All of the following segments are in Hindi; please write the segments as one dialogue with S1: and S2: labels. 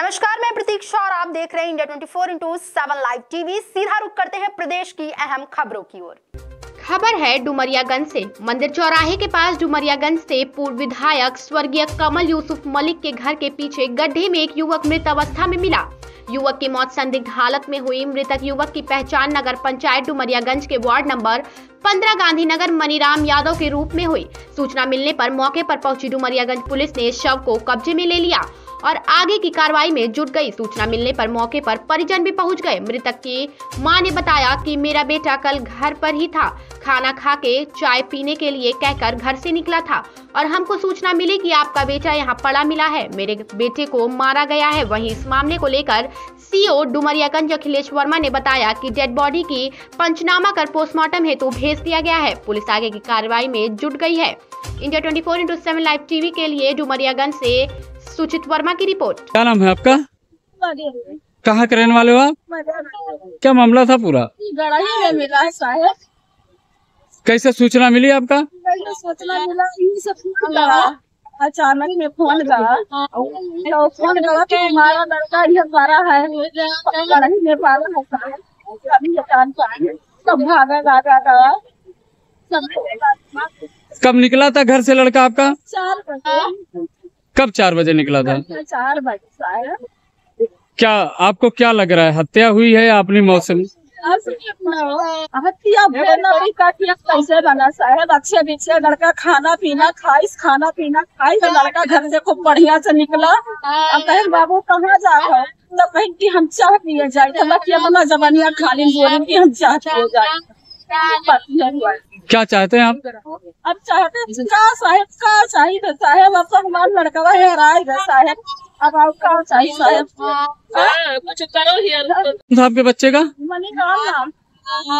S1: नमस्कार, मैं प्रतीक्षा और आप देख रहे हैं India 24 four into seven live TV सीधा रुख करते हैं प्रदेश की अहम खबरों की ओर।
S2: खबर है डुमरियागंज से। मंदिर चौराहे के पास डुमरियागंज से पूर्व विधायक स्वर्गीय कमल यूसुफ मलिक के घर के पीछे गड्ढे में एक युवक मृत अवस्था में मिला। युवक की मौत संदिग्ध हालत में हुई। मृतक युवक की पहचान नगर पंचायत डुमरियागंज के वार्ड नंबर 15 गांधीनगर मनीराम यादव के रूप में हुई। सूचना मिलने पर मौके पर पहुँची डुमरियागंज पुलिस ने शव को कब्जे में ले लिया और आगे की कार्रवाई में जुट गई सूचना मिलने पर मौके पर परिजन भी पहुँच गए। मृतक की माँ ने बताया कि मेरा बेटा कल घर पर ही था। खाना खा के चाय पीने के लिए कहकर घर से निकला था और हमको सूचना मिली कि आपका बेटा यहाँ पड़ा मिला है। मेरे बेटे को मारा गया है। वहीं इस मामले को लेकर सीओ डुमरियागंज अखिलेश वर्मा ने बताया कि डेड बॉडी की पंचनामा कर पोस्टमार्टम हेतु भेज दिया गया है। पुलिस आगे की कार्रवाई में जुट गई है। India twenty four into seven live TV के लिए डुमरियागंज से सुचित वर्मा की रिपोर्ट।
S3: क्या नाम है आपका? कहाँ के रहने वाले हो आप? क्या मामला था पूरा?
S4: गड़ाई में मिला है साहब
S3: कैसे सूचना मिली आपका?
S4: कैसे मिला सब अचानक में फ़ोन लगा तो फ़ोन लगा कि हमारा लड़का ये मारा है में मारा है सब भागा भागा गया सब
S3: कब निकला था घर से लड़का आपका?
S4: चार बजे।
S3: कब चार बजे निकला था?
S4: चार बजे
S3: क्या आपको क्या लग रहा है? हत्या हुई है या अपनी मौसम
S4: हत्या नौरी का केस कैसे बना? साहब अच्छे पीछे लड़का खाना पीना खाइस खाना पीना खाई तो लड़का घर से खूब बढ़िया से निकला। अब कहे बाबू कहाँ जा रहे हो? तो कहीं कि हम चाह पिए जाए। तो अपना जबानिया खाली बोले कि हम चाह पिए जाए।
S3: क्या चाहते हैं आप?
S4: अब चाहते का साहब का चाहिए साहब अब तो हमारा लड़का है राय साहब। अब आप का चाहिए साहब? कुछ करो ही
S3: था आपके बच्चे का?
S4: मनी का नाम?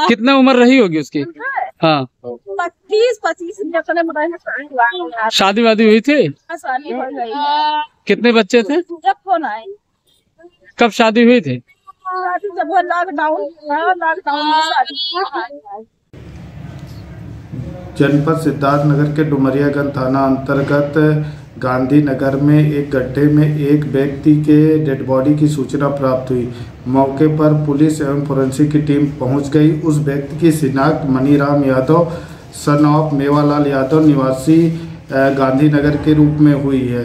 S3: कितना उम्र रही होगी उसकी? हाँ।
S4: पच्चीस पच्चीस
S3: शादी वादी हुई थी?
S4: शादी हो गई
S3: कितने बच्चे थे?
S4: जब फ़ोन आए।
S3: कब शादी हुई थी?
S4: जब वो लॉकडाउन लॉकडाउन में शादी
S5: जनपद सिद्धार्थनगर के डुमरियागंज थाना अंतर्गत गांधीनगर में एक गड्ढे में एक व्यक्ति के डेड बॉडी की सूचना प्राप्त हुई। मौके पर पुलिस एवं फोरेंसिक की टीम पहुँच गई। उस व्यक्ति की शिनाख्त मनीराम यादव सन ऑफ़ मेवालाल यादव निवासी अ, गांधीनगर के रूप में हुई है।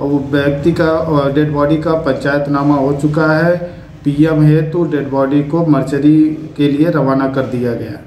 S5: और वो व्यक्ति का डेड बॉडी का पंचायतनामा हो चुका है। पीएम है तो डेड बॉडी को मर्चरी के लिए रवाना कर दिया गया।